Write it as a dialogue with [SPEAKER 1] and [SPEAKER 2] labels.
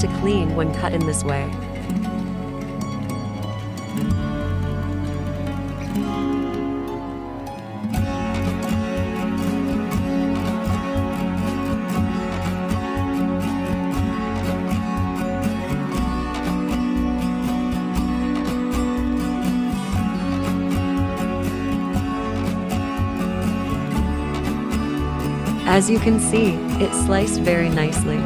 [SPEAKER 1] to clean when cut in this way. As you can see, it sliced very nicely.